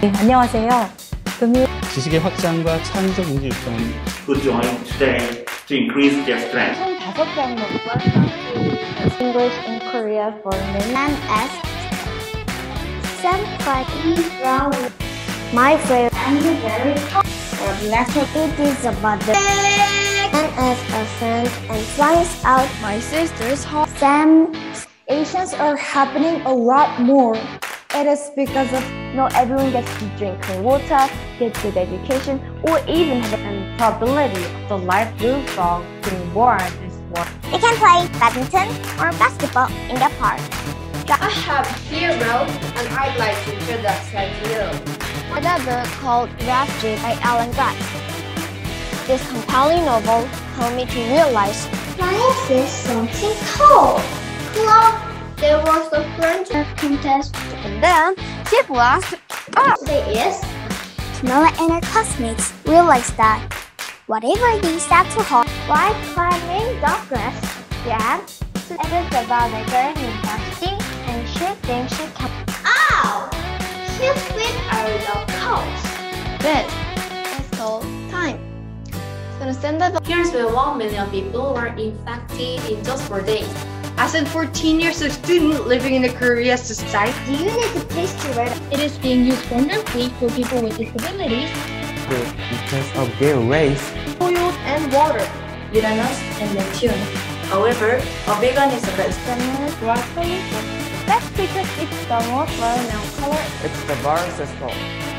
네, 안녕하세요. 금요 지식의 확장과 창의적 우주 육성 who join today to increase their strength. 총 다섯 과목과 English in Korea for men as Senpai Brown. My favorite and very It is about the and as a friend and flies out my sister's home. Some Asians are happening a lot more. It is because of not everyone gets to drink clean water, get good education, or even have the probability of the life blue frog being born is one. They can play badminton or basketball in the park. I have Hero and I'd like to introduce her to you. Another called Refugee by Alan Gratz. This compelling novel helped me to realize life is something cold. Club. There was a French contest. And then she was today is Camilla and her classmates realized that whatever they set to hold, like climbing Douglas, yeah, it is about a girl named Dusty and she thinks she can. Ow! His feet are the cows. This is called time. So to stand up Here's where one million people were infected in just four days. As a 14 years of student living in the Korea society, Do you need a place to read? It is being used wonderfully for people with disabilities. because of their race. Food and water, vitamins and Neptune. However, a vegan is the best. That's because it's the most well-known color. It's the virus as well.